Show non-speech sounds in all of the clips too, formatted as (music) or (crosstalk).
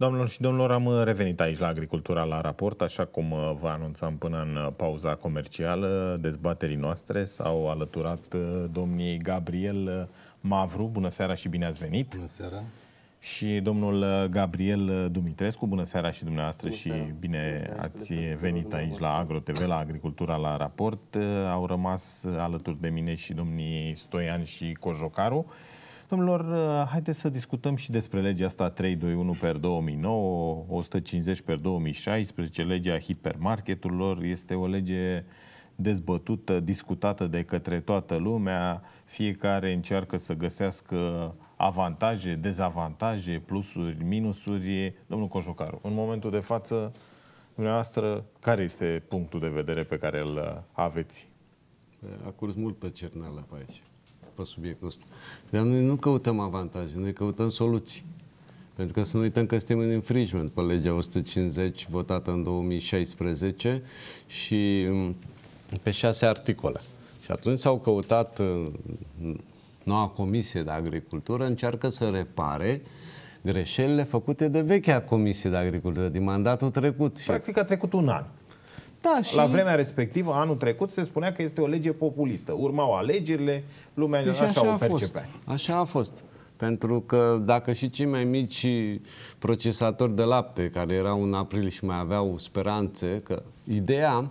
Doamnelor și domnilor, am revenit aici la Agricultura la raport, așa cum uh, vă anunțam până în uh, pauza comercială dezbaterii noastre. S-au alăturat uh, domnii Gabriel Mavru, bună seara și bine ați venit! Bună seara! Și domnul Gabriel Dumitrescu, bună seara și dumneavoastră bună și seara. bine bună ați venit aici la Agro TV, la Agricultura la raport. Au rămas alături de mine și domnii Stoian și Cojocaru. Domnilor, uh, haideți să discutăm și despre legea asta 321 per 2009, 150 per 2016, legea hipermarketurilor. Este o lege dezbătută, discutată de către toată lumea. Fiecare încearcă să găsească avantaje, dezavantaje, plusuri, minusuri. Domnul Cojocaru, în momentul de față, dumneavoastră, care este punctul de vedere pe care îl aveți? A curs multă cerneală pe aici pe subiectul ăsta. Dar noi nu căutăm avantaje, noi căutăm soluții. Pentru că să nu uităm că suntem în infringement pe legea 150 votată în 2016 și mm, pe șase articole. Și atunci s-au căutat mm, noua Comisie de Agricultură încearcă să repare greșelile făcute de vechea Comisie de Agricultură din mandatul trecut. Practic a trecut un an. Da, și... La vremea respectivă, anul trecut, se spunea că este o lege populistă. Urmau alegerile, lumea așa, așa o percepea. Așa a fost. Pentru că dacă și cei mai mici procesatori de lapte, care erau în aprilie și mai aveau speranțe, că ideea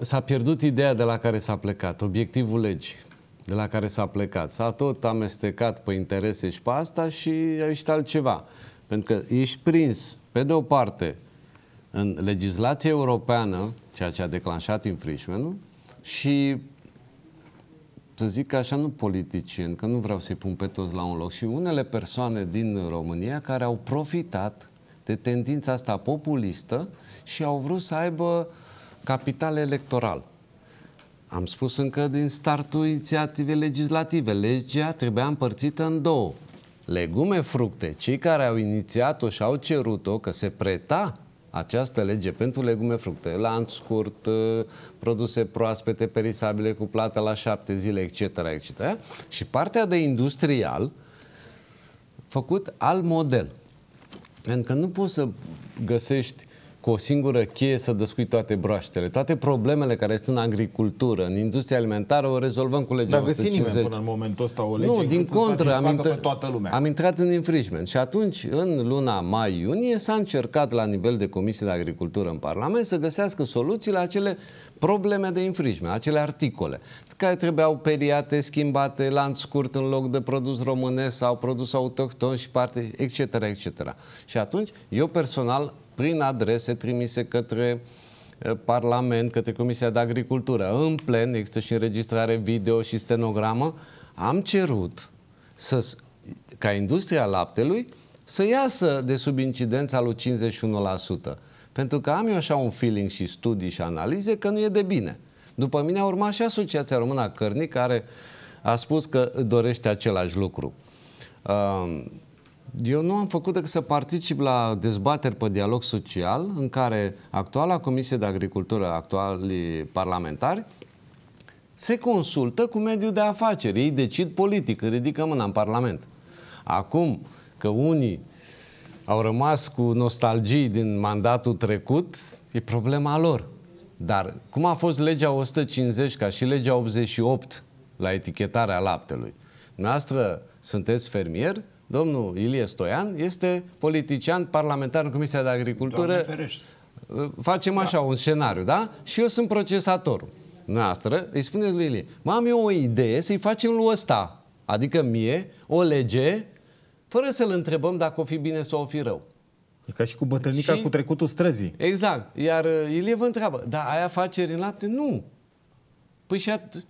s-a pierdut ideea de la care s-a plecat, obiectivul legii de la care s-a plecat. S-a tot amestecat pe interese și pe asta și a ieșit altceva. Pentru că ești prins, pe de o parte, în legislația europeană, ceea ce a declanșat infringement și să zic așa, nu politicieni, că nu vreau să-i pun pe toți la un loc, și unele persoane din România care au profitat de tendința asta populistă și au vrut să aibă capital electoral. Am spus încă din startul inițiativei legislative. Legea trebuia împărțită în două. Legume, fructe. Cei care au inițiat-o și au cerut-o, că se preta această lege pentru legume, fructe, lanț scurt, uh, produse proaspete, perisabile cu plată la șapte zile, etc., etc. Și partea de industrial făcut al model. Pentru că nu poți să găsești cu o singură cheie să descui toate broaștele. Toate problemele care sunt în agricultură, în industria alimentară, o rezolvăm cu legea Dar 150. până în momentul ăsta o lege Nu, din contră, am, intră, toată lumea. am intrat în infringement. Și atunci, în luna mai-iunie, s-a încercat la nivel de Comisie de Agricultură în Parlament să găsească soluții la acele probleme de infringement, acele articole care trebuiau periate, schimbate, lanț scurt în loc de produs românesc sau produs autohton și parte, etc., etc. Și atunci, eu personal prin adrese trimise către eh, Parlament, către Comisia de Agricultură. În plen, există și înregistrare video și stenogramă, am cerut să, ca industria laptelui să iasă de sub incidența lui 51%. Pentru că am eu așa un feeling și studii și analize că nu e de bine. După mine a urmat și Asociația Română a Cărnii, care a spus că dorește același lucru. Uh, eu nu am făcut decât să particip la dezbateri pe dialog social în care actuala Comisie de Agricultură, actualii parlamentari, se consultă cu mediul de afaceri. Ei decid politic, ridică mâna în Parlament. Acum că unii au rămas cu nostalgii din mandatul trecut, e problema lor. Dar cum a fost legea 150 ca și legea 88 la etichetarea laptelui? Noastră sunteți fermier, Domnul Ilie Stoian este politician parlamentar în Comisia de Agricultură. Facem da. așa un scenariu, da? Și eu sunt procesatorul. Noastră îi spuneți lui Ilie, mă, am eu o idee să-i facem lui ăsta, adică mie, o lege, fără să-l întrebăm dacă o fi bine sau o fi rău. E ca și cu bătrânica și... cu trecutul străzii. Exact. Iar uh, Ilie vă întreabă, da, ai afaceri în lapte? Nu. Păi și at-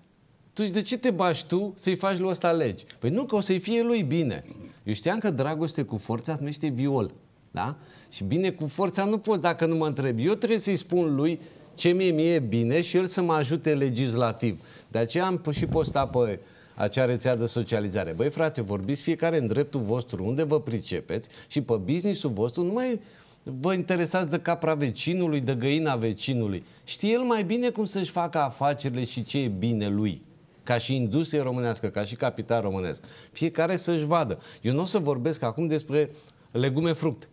tu de ce te bași tu să-i faci lui ăsta legi? Păi nu, că o să-i fie lui bine. Eu știam că dragoste cu forța se numește viol. Da? Și bine cu forța nu poți dacă nu mă întreb. Eu trebuie să-i spun lui ce mie mie bine și el să mă ajute legislativ. De aceea am și postat pe acea rețea de socializare. Băi frate, vorbiți fiecare în dreptul vostru, unde vă pricepeți și pe businessul vostru nu mai vă interesați de capra vecinului, de găina vecinului. Știe el mai bine cum să-și facă afacerile și ce e bine lui ca și industrie românească, ca și capital românesc. Fiecare să-și vadă. Eu nu o să vorbesc acum despre legume, fructe.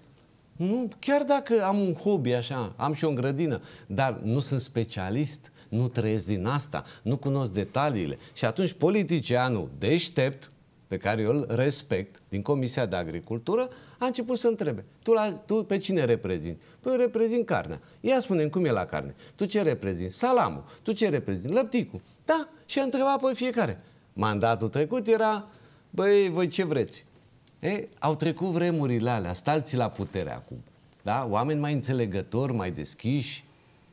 Nu, chiar dacă am un hobby așa, am și o grădină, dar nu sunt specialist, nu trăiesc din asta, nu cunosc detaliile. Și atunci politicianul deștept, pe care eu îl respect, din Comisia de Agricultură, a început să întrebe. Tu, la, tu pe cine reprezinți? Păi eu reprezint carnea. Ia spune cum e la carne. Tu ce reprezinți? Salamul. Tu ce reprezinți? Lăpticul. Da? Și a întrebat pe fiecare. Mandatul trecut era, băi, voi ce vreți? E, au trecut vremurile alea, stalți la putere acum. Da? Oameni mai înțelegători, mai deschiși,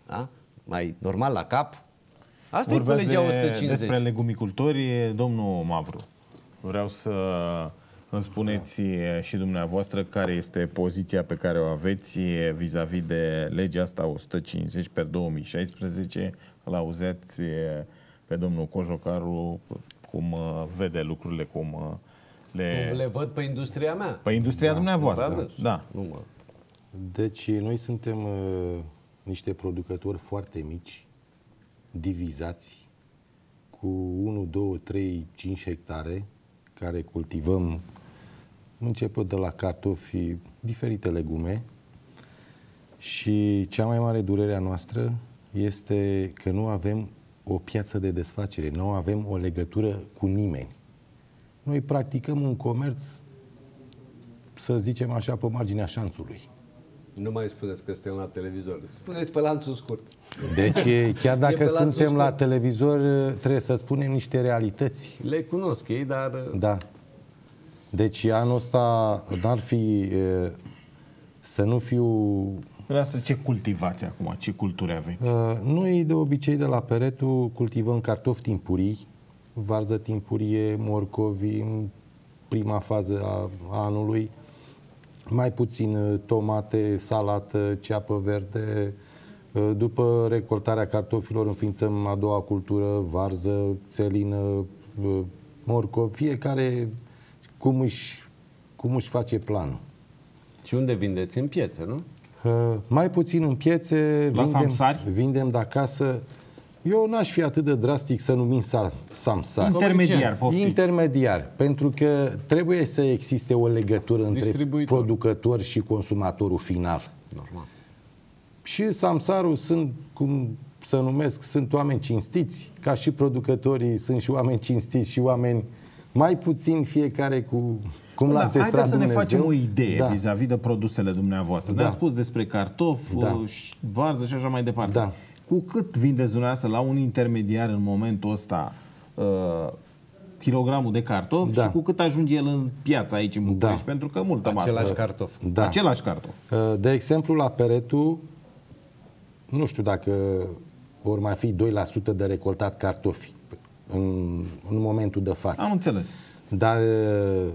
da? mai normal la cap. Asta Vorbeați e legea 150. despre legumicultori, domnul Mavru. Vreau să îmi spuneți da. și dumneavoastră care este poziția pe care o aveți vis-a-vis -vis de legea asta 150 pe 2016. Îl auzeați pe domnul Cojocaru cum vede lucrurile, cum le... le văd pe industria mea. Pe industria da, dumneavoastră, da. Nu mă... Deci noi suntem uh, niște producători foarte mici, divizați, cu 1, 2, 3, 5 hectare, care cultivăm începând de la cartofi, diferite legume. Și cea mai mare durere a noastră este că nu avem o piață de desfacere, nu avem o legătură cu nimeni. Noi practicăm un comerț, să zicem așa, pe marginea șanțului. Nu mai spuneți că suntem la televizor. Spuneți pe lanțul scurt. Deci, chiar (laughs) dacă suntem la televizor, trebuie să spunem niște realități. Le cunosc ei, dar... Da. Deci anul ăsta n-ar fi să nu fiu... Vreau să ce cultivați acum? Ce culturi aveți? noi de obicei de la Peretu cultivăm cartofi timpurii, varză timpurie, morcovi în prima fază a anului, mai puțin uh, tomate, salată, ceapă verde. Uh, după recoltarea cartofilor înființăm a doua cultură, varză, țelină, uh, morcov, fiecare cum își, cum își face planul. Și unde vindeți? În piețe, nu? Uh, mai puțin în piețe, La vindem, vindem de acasă. Eu n-aș fi atât de drastic să numim samsar. Intermediar, poftiți. Intermediar, pentru că trebuie să existe o legătură între producător și consumatorul final. Normal. Și samsarul sunt, cum să numesc, sunt oameni cinstiți, ca și producătorii sunt și oameni cinstiți și oameni mai puțin fiecare cu cum da, Haideți să Dumnezeu. ne facem o idee da. vis-a-vis de produsele dumneavoastră. Da. Ne-ați spus despre cartof, da. varză și așa mai departe. Da cu cât vindeți dumneavoastră la un intermediar în momentul ăsta uh, kilogramul de cartof da. și cu cât ajunge el în piața aici în București, da. pentru că multă marfă. Același cartof. Da. Același cartof. Uh, de exemplu, la Peretu, nu știu dacă vor mai fi 2% de recoltat cartofi în, în momentul de față. Am înțeles. Dar uh,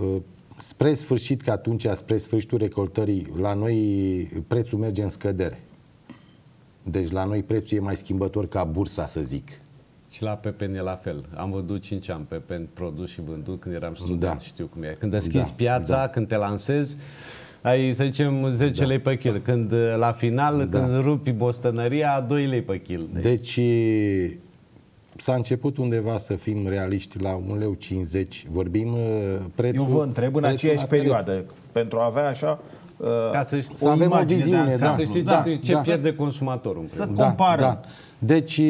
uh, spre sfârșit, că atunci, spre sfârșitul recoltării, la noi prețul merge în scădere. Deci la noi prețul e mai schimbător ca bursa, să zic. Și la Pepen e la fel. Am văzut 5 ani Pepen produs și vândut când eram student, da. știu cum e. Când deschizi da. piața, da. când te lansezi, ai, să zicem, 10 da. lei pe kil. Când la final, da. când rupi bostănăria, 2 lei pe kil. Deci s-a început undeva să fim realiști la 1,50 lei. Vorbim uh, prețul... Eu vă întreb în aceeași perioadă, pentru a avea așa ca să, să avem o viziune, da. să știți da, ce, ce da. pierde consumatorul. Să da, comparăm. Da. Deci,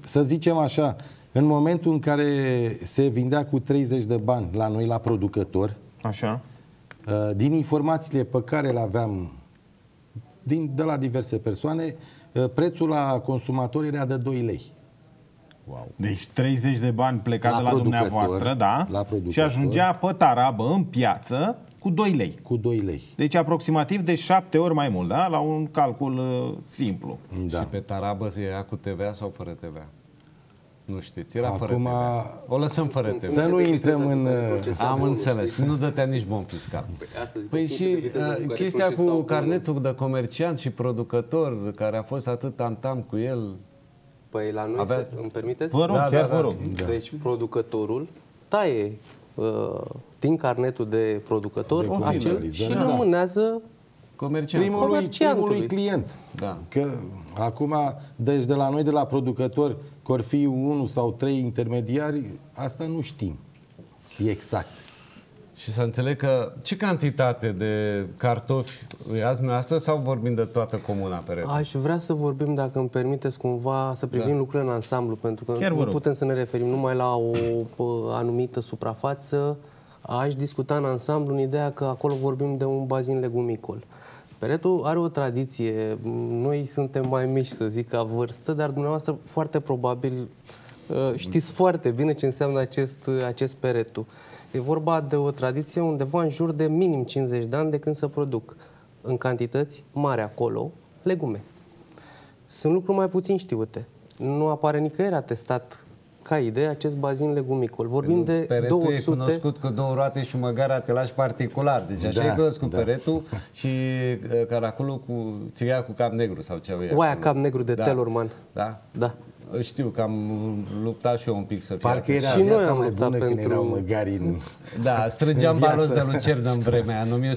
să zicem așa, în momentul în care se vindea cu 30 de bani la noi, la producător, așa. Uh, din informațiile pe care le aveam din, de la diverse persoane, uh, prețul la consumator era de 2 lei. Wow. Deci 30 de bani plecat la de la dumneavoastră, da? La și ajungea pe tarabă în piață cu 2 lei. Cu 2 lei. Deci aproximativ de 7 ori mai mult, da? La un calcul uh, simplu. Da. Și pe tarabă se ia cu TVA sau fără TVA? Nu știți, era Acum, fără TVA. O lăsăm fără TVA. Să nu intrăm în... Am înțeles. Nu dătea nici bon fiscal. Păi, păi și uh, chestia cu carnetul de comerciant și producător, care a fost atât tantam cu el... Păi la noi, Avea... se, îmi permiteți? Vă rog, da, chiar da, vă rog. Da. Deci producătorul taie uh, din carnetul de producător de acel și da. rămânează Comerciant. Primului, primului client. Da. Că acum, deci de la noi, de la producători, că or fi unul sau trei intermediari, asta nu știm exact. Și să înțeleg că ce cantitate de cartofi îi ați dumneavoastră sau vorbim de toată comuna Peretu? Aș vrea să vorbim, dacă îmi permiteți, cumva să privim da. lucrurile în ansamblu, pentru că Chiar nu putem să ne referim numai la o anumită suprafață. Aș discuta în ansamblu în ideea că acolo vorbim de un bazin legumicol. Peretul are o tradiție, noi suntem mai mici, să zic, ca vârstă, dar dumneavoastră foarte probabil uh, știți foarte bine ce înseamnă acest, acest peretu. E vorba de o tradiție undeva în jur de minim 50 de ani de când se produc în cantități mari acolo legume. Sunt lucruri mai puțin știute. Nu apare nicăieri atestat ca idee acest bazin legumicol. Vorbim de peretul 200... e cunoscut cu două roate și măgara telaj particular. Deci așa da, e cunoscut da. peretul și uh, caracolul cu țiga cu cap negru sau ce avea. Oaia cap negru de da. Telorman. Da? Da. Știu că am luptat și eu un pic să fie Parcă era și noi am luptat bună pentru... când erau măgari în Da, strângeam baloți de lucernă în vremea În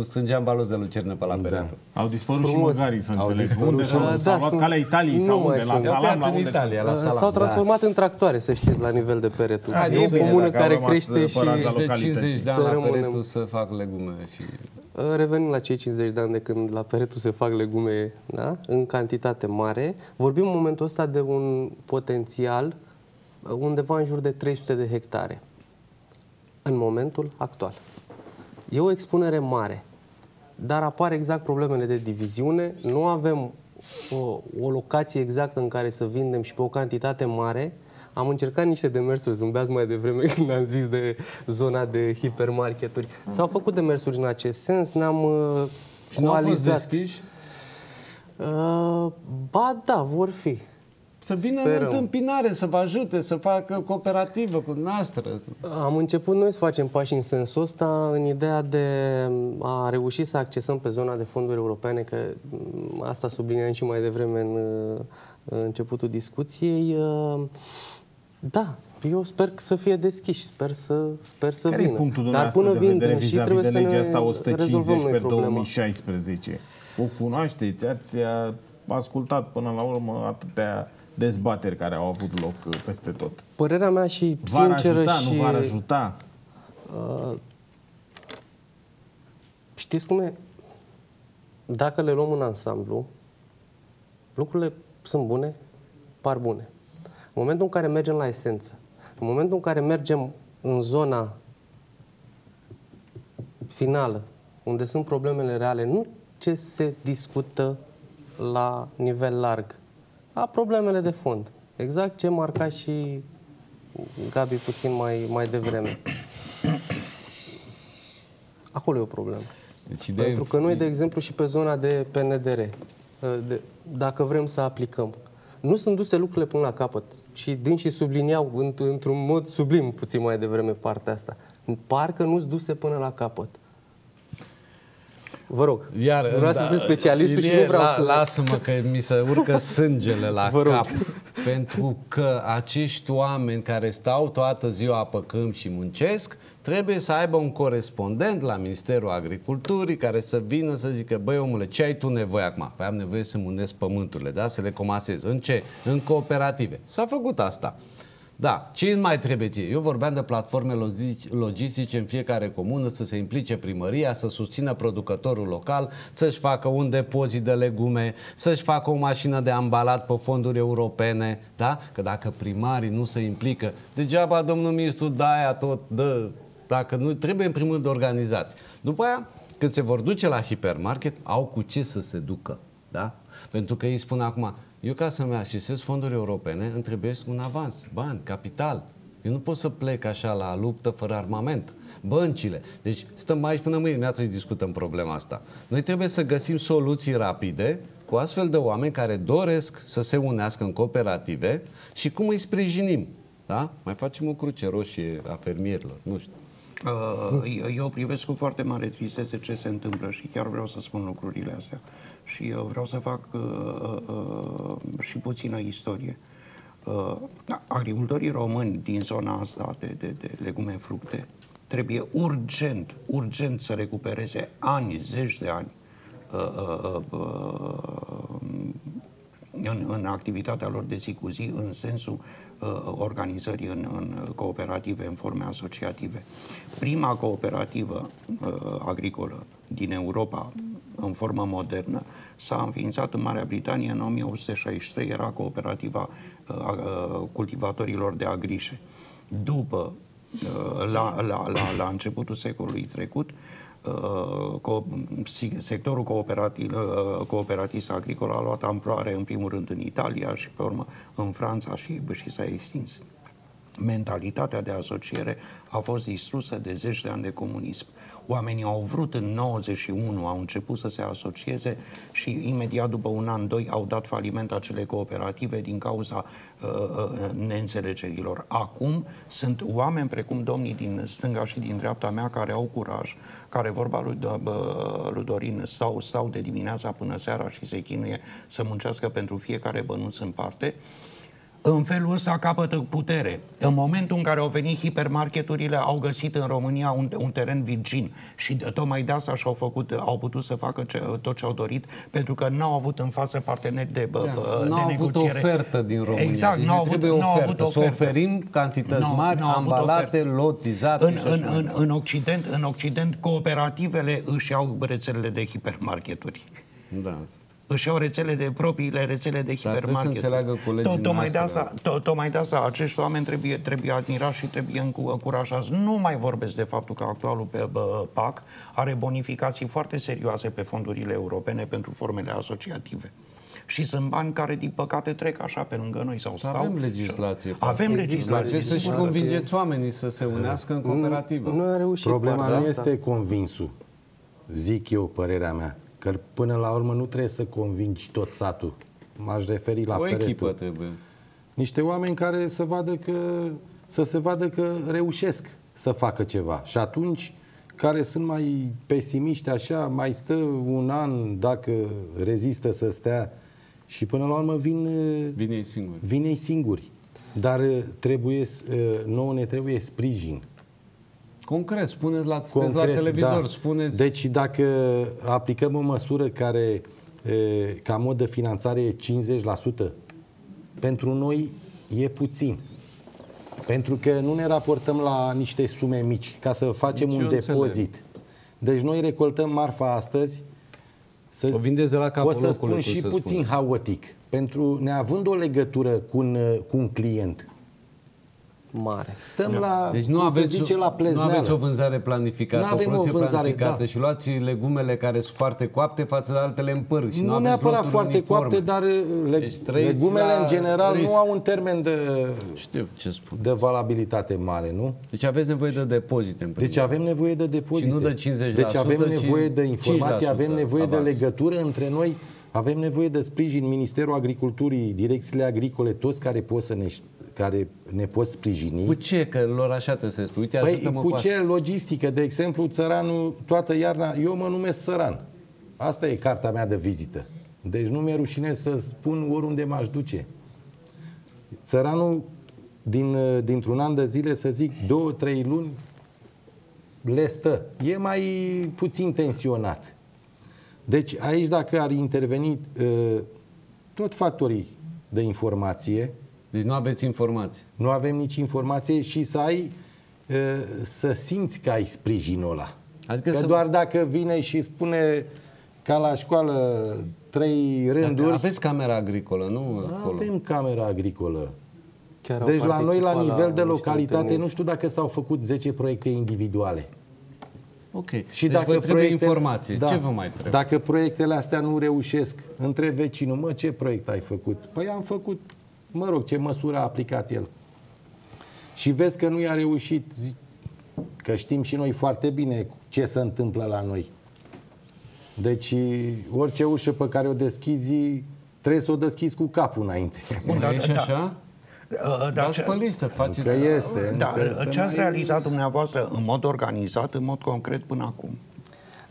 1980-81 strângeam baloți de lucernă pe la da. Au dispărut Frumos. și măgarii, să înțeleg. Unde s-au da, luat calea Italiei sau unde? La Salam, la unde? Italia, la Salam. S-au transformat în tractoare, să știți, la nivel de peretul. E o comună care crește și de 50 de ani la peretul să fac legume și Revenim la cei 50 de ani de când la peretul se fac legume da? în cantitate mare. Vorbim în momentul ăsta de un potențial undeva în jur de 300 de hectare în momentul actual. E o expunere mare, dar apar exact problemele de diviziune. Nu avem o, o locație exactă în care să vindem și pe o cantitate mare am încercat niște demersuri, zâmbeați mai devreme (laughs) când am zis de zona de hipermarketuri. S-au făcut demersuri în acest sens, ne-am uh, și coalizat. Nu deschiși? Uh, ba da, vor fi. Să vină Sperăm. în întâmpinare, să vă ajute, să facă cooperativă cu noastră. Am început noi să facem pași în sensul ăsta, în ideea de a reuși să accesăm pe zona de fonduri europene, că mm, asta subliniam și mai devreme în, în începutul discuției. Uh, da, eu sper să fie deschiși, sper să, sper să Care vină. E punctul Dar până vin și trebuie de să legea asta 150 pe 2016. O cunoașteți, ați ascultat până la urmă atâtea dezbateri care au avut loc uh, peste tot. Părerea mea și sinceră ajuta, și... nu va ajuta? Uh, știți cum e? Dacă le luăm în ansamblu, lucrurile sunt bune, par bune. În momentul în care mergem la esență, în momentul în care mergem în zona finală, unde sunt problemele reale, nu ce se discută la nivel larg, a problemele de fond. Exact ce marca și Gabi puțin mai, mai devreme. Acolo e o problemă. Deci, Pentru că noi, de exemplu, și pe zona de PNDR, de, dacă vrem să aplicăm, nu sunt duse lucrurile până la capăt. Și din și subliniau înt- într-un mod sublim puțin mai devreme partea asta. Parcă nu sunt duse până la capăt. Vă rog, Iar, vreau da, să fiu specialistul Ilie, și nu vreau la, să... Lasă-mă că mi se urcă (laughs) sângele la Vă cap. Rog. Pentru că acești oameni care stau toată ziua pe câmp și muncesc, trebuie să aibă un corespondent la Ministerul Agriculturii care să vină să zică, băi omule, ce ai tu nevoie acum? Păi am nevoie să munesc pământurile, da? Să le comasez. În ce? În cooperative. S-a făcut asta. Da, ce mai trebuie ție? Eu vorbeam de platforme logistice în fiecare comună să se implice primăria, să susțină producătorul local, să-și facă un depozit de legume, să-și facă o mașină de ambalat pe fonduri europene, da? Că dacă primarii nu se implică, degeaba domnul ministru da aia tot, dă, dacă nu, trebuie în primul rând organizați. După aia, când se vor duce la hipermarket, au cu ce să se ducă, da? Pentru că ei spun acum, eu ca să-mi accesez fonduri europene, îmi trebuie un avans, bani, capital. Eu nu pot să plec așa la luptă fără armament. Băncile. Deci stăm aici până mâine dimineață și discutăm problema asta. Noi trebuie să găsim soluții rapide cu astfel de oameni care doresc să se unească în cooperative și cum îi sprijinim. Da? Mai facem o cruce roșie a fermierilor, nu știu. Uh, eu privesc cu foarte mare tristețe ce se întâmplă și chiar vreau să spun lucrurile astea. Și eu vreau să fac uh, uh, și puțină istorie. Uh, agricultorii români din zona asta de, de, de legume, fructe, trebuie urgent, urgent să recupereze ani, zeci de ani uh, uh, uh, în, în activitatea lor de zi cu zi, în sensul uh, organizării în, în cooperative, în forme asociative. Prima cooperativă uh, agricolă din Europa, în formă modernă, s-a înființat în Marea Britanie în 1863, era cooperativa uh, uh, cultivatorilor de agrișe. După, uh, la, la, la, la începutul secolului trecut, uh, Uh, sectorul cooperativ, uh, cooperativ agricol a luat amploare în primul rând în Italia și pe urmă în Franța și, și s-a extins mentalitatea de asociere a fost distrusă de zeci de ani de comunism. Oamenii au vrut în 91, au început să se asocieze și imediat după un an, doi, au dat faliment acele cooperative din cauza uh, uh, neînțelegerilor. Acum sunt oameni precum domnii din stânga și din dreapta mea care au curaj, care vorba lui, uh, lui Dorin stau, stau de dimineața până seara și se chinuie să muncească pentru fiecare bănuț în parte, uh, în felul ăsta capătă putere. În momentul în care au venit hipermarketurile, au găsit în România un, un teren virgin și tocmai de asta și-au făcut, au putut să facă ce, tot ce au dorit, pentru că n-au avut în față parteneri de, da, de n-au avut ofertă din România. Exact, deci n-au avut, n-au ofertă. avut ofertă. Să oferim cantități n-au, mari, n-au ambalate, lotizate. În, în, în, în, Occident, în Occident, cooperativele își au rețelele de hipermarketuri. Da își au rețele de propriile rețele de hipermarket. Tot, tocmai, de asta, to, tocmai de asta acești oameni trebuie, trebuie admirați și trebuie încurajați. Nu mai vorbesc de faptul că actualul pe PAC are bonificații foarte serioase pe fondurile europene pentru formele asociative. Și sunt bani care, din păcate, trec așa pe lângă noi sau stau. Avem legislație. Avem legislație. Trebuie să și convingeți oamenii să se unească în cooperativă. Nu, nu Problema nu este convinsul. Zic eu, părerea mea Că până la urmă nu trebuie să convingi tot satul. M-aș referi la o peretul. echipă trebuie. Niște oameni care să vadă că, să se vadă că reușesc să facă ceva. Și atunci, care sunt mai pesimiști așa, mai stă un an dacă rezistă să stea și până la urmă vin, vin ei singuri. Vin ei singuri. Dar trebuie, nouă ne trebuie sprijin. Concret, spuneți la, Concret, la televizor, da. spuneți... Deci dacă aplicăm o măsură care ca mod de finanțare e 50%, pentru noi e puțin. Pentru că nu ne raportăm la niște sume mici ca să facem Nici un depozit. Înțeleg. Deci noi recoltăm marfa astăzi, să, o vindeți de la capul pot să spun și puțin spune. haotic, pentru neavând o legătură cu un, cu un client mare. Stăm da. la, deci nu aveți, zice, la Nu aveți o vânzare planificată, avem o, o vânzare, planificată da. și luați legumele care sunt foarte coapte față de altele în pârg. Și nu, nu neapărat foarte uniforme. coapte, dar uh, le, deci legumele în general risc. nu au un termen de, Știu ce spun. de valabilitate mare, nu? Deci aveți nevoie de depozite în Deci avem nevoie de depozite. Și nu de 50%, Deci avem nevoie de informații, avem nevoie avans. de legătură între noi, avem nevoie de sprijin Ministerul Agriculturii, direcțiile agricole, toți care pot să ne care ne pot sprijini. Cu ce? Că lor așa trebuie să spui. Uite, păi, cu ce? Logistică. De exemplu, țăranul, toată iarna, eu mă numesc țăran. Asta e cartea mea de vizită. Deci nu mi-e rușine să spun oriunde m-aș duce. Țăranul, din, dintr-un an de zile, să zic, două, trei luni, le stă. E mai puțin tensionat. Deci aici, dacă ar interveni uh, tot factorii de informație, deci nu aveți informații. Nu avem nici informație și să ai să simți că ai sprijinul ăla. Adică că să... doar dacă vine și spune ca la școală trei rânduri... Dacă aveți camera agricolă, nu? Acolo. Avem camera agricolă. Chiar deci la noi, la nivel la de localitate, nu știu dacă s-au făcut 10 proiecte individuale. Ok. Și deci dacă proiecte, informație. Da, Ce vă mai trebuie? Dacă proiectele astea nu reușesc, între vecinul, mă, ce proiect ai făcut? Păi am făcut mă rog, ce măsură a aplicat el. Și vezi că nu i-a reușit, că știm și noi foarte bine ce se întâmplă la noi. Deci orice ușă pe care o deschizi, trebuie să o deschizi cu capul înainte. Bun, dar, e da. așa? Da, da, ce, pe listă, faceți... Că este. Da, ce ați realizat dumneavoastră în mod organizat, în mod concret până acum?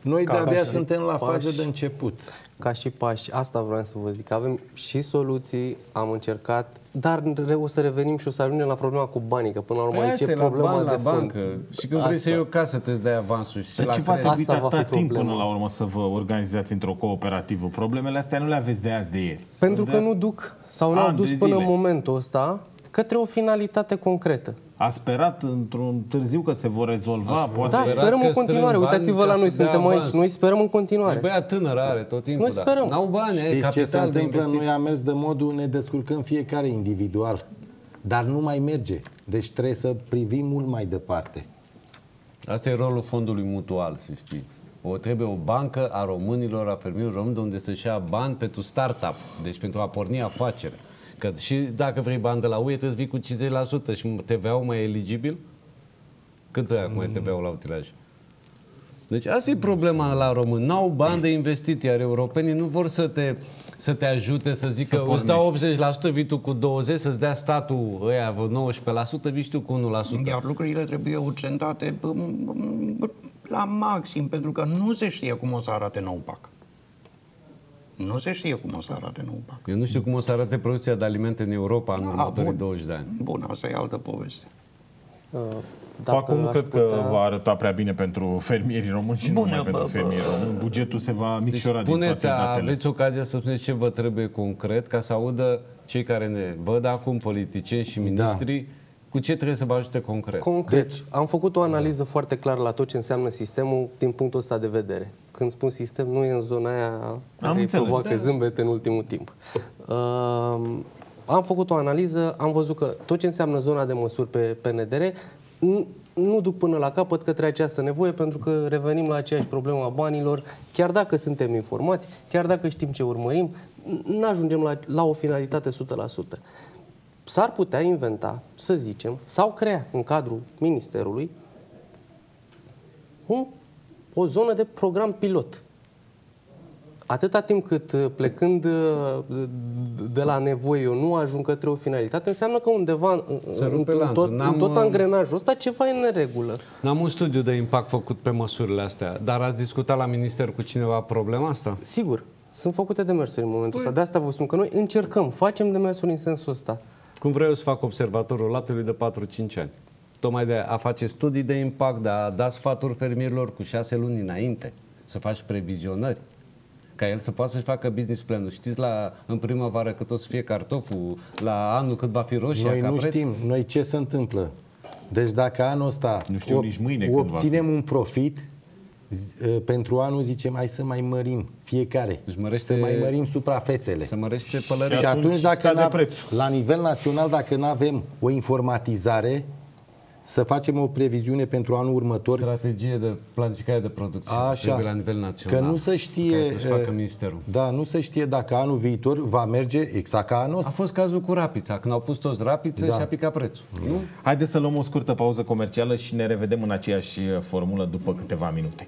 Noi de-abia suntem la pași, fază de început. Ca și pași, asta vreau să vă zic. Avem și soluții, am încercat, dar o să revenim și o să ajungem la problema cu banii, că până la urmă păi aici e problema bani, de la fond. bancă. Și când asta. vrei să iei o casă, te dai avansul și Dar ce va trebui atâta timp până la urmă să vă organizați într-o cooperativă? Problemele astea nu le aveți de azi de ieri. Pentru că nu duc sau nu au dus până în momentul ăsta către o finalitate concretă. A sperat într-un târziu că se vor rezolva? Așa, poate... Da, sperăm în continuare. Uitați-vă la noi, suntem aici. Noi sperăm în continuare. Băia tânăr are tot timpul. Noi sperăm. N-au bani, Știți capital ce se întâmplă? Noi am mers de modul ne descurcăm fiecare individual. Dar nu mai merge. Deci trebuie să privim mult mai departe. Asta e rolul fondului mutual, să știți. O, trebuie o bancă a românilor, a fermierilor români, unde să-și ia bani pentru startup, deci pentru a porni afacere. Că și dacă vrei bani de la UE, trebuie să vii cu 50% și TVA-ul mai e eligibil? Cât e acum mm. TVA-ul la utilaj? Deci asta e problema la român. N-au bani de investit, iar europenii nu vor să te, să te ajute să zică să îți dau 80%, vii tu cu 20%, să-ți dea statul ăia 19%, vii tu cu 1%. Iar lucrurile trebuie urgentate la maxim, pentru că nu se știe cum o să arate nou PAC. Nu se știe cum o să arate nou PAC. Eu nu știu cum o să arate producția de alimente în Europa în următorii 20 de ani. Bun, asta e altă poveste. Uh, dacă nu cred putea... că va arăta prea bine pentru fermierii români și Bune, nu numai bă, pentru fermierii români. Bugetul se va micșora deci, din toate datele. aveți ocazia să spuneți ce vă trebuie concret ca să audă cei care ne văd acum, politicieni și ministrii, da cu ce trebuie să vă ajute concret? Concret. Deci, am făcut o analiză foarte clară la tot ce înseamnă sistemul din punctul ăsta de vedere. Când spun sistem, nu e în zona aia care îi provoacă da. zâmbete în ultimul timp. Uh, am făcut o analiză, am văzut că tot ce înseamnă zona de măsuri pe PNDR nu, nu duc până la capăt către această nevoie, pentru că revenim la aceeași problemă a banilor, chiar dacă suntem informați, chiar dacă știm ce urmărim, nu ajungem la, la o finalitate 100% s-ar putea inventa, să zicem, sau crea în cadrul Ministerului un, o zonă de program pilot. Atâta timp cât uh, plecând uh, de la nevoie eu nu ajung către o finalitate, înseamnă că undeva în, în, tot, în tot angrenajul ăsta ceva e în neregulă. N-am un studiu de impact făcut pe măsurile astea, dar ați discutat la minister cu cineva problema asta? Sigur. Sunt făcute demersuri în momentul păi... ăsta. De asta vă spun că noi încercăm, facem demersuri în sensul ăsta. Cum vreau să fac observatorul laptelui de 4-5 ani. Tocmai de a face studii de impact, de a da sfaturi fermierilor cu 6 luni înainte, să faci previzionări ca el să poată să-și facă business planul. Știți la, în primăvară cât o să fie cartoful, la anul cât va fi roșia Noi ca nu preț? știm. Noi ce se întâmplă? Deci dacă anul ăsta nu știu, ob- nici mâine obținem un profit, pentru anul zicem hai să mai mărim fiecare, deci mărește, să mai mărim suprafețele. Să mărește pălăria. Și atunci, dacă la nivel național, dacă nu avem o informatizare, să facem o previziune pentru anul următor. Strategie de planificare de producție Așa, la nivel național. Că nu se știe, facă ministerul. Da, nu se știe dacă anul viitor va merge exact ca anul ăsta. A fost cazul cu rapița, când au pus toți rapițe da. și a picat prețul. Nu? Haideți să luăm o scurtă pauză comercială și ne revedem în aceeași formulă după câteva minute.